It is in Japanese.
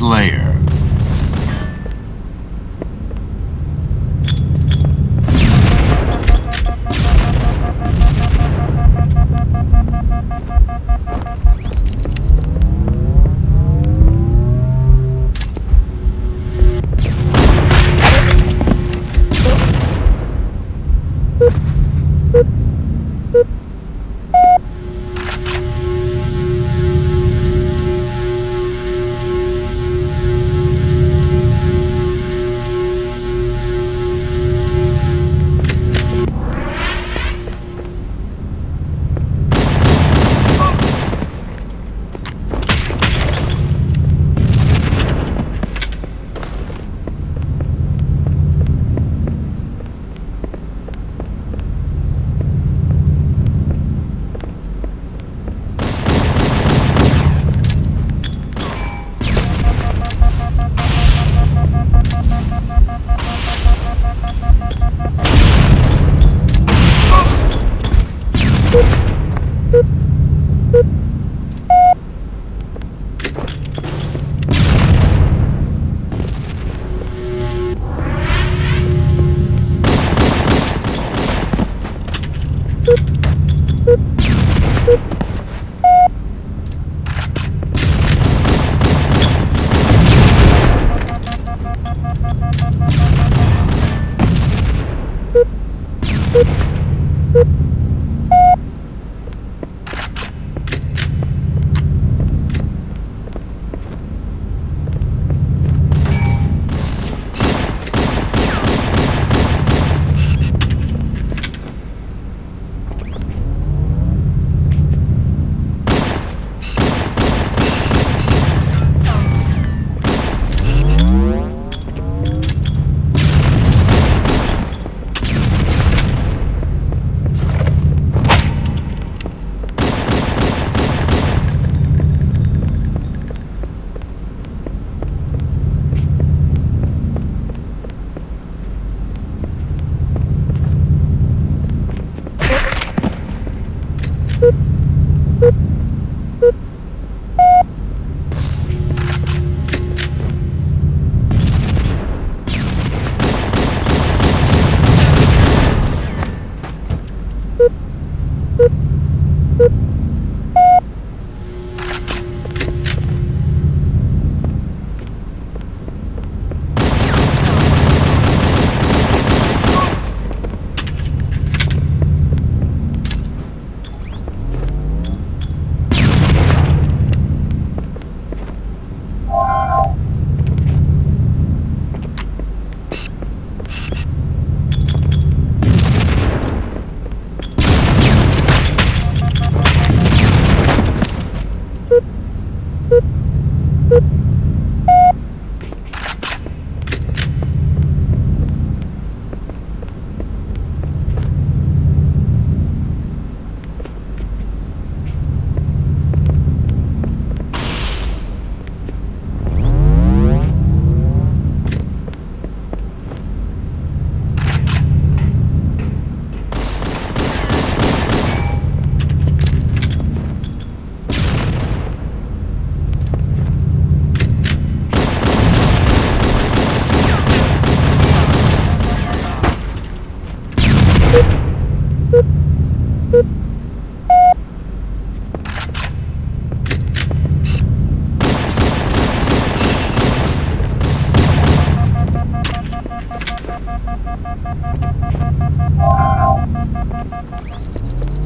Slayer. Thank you.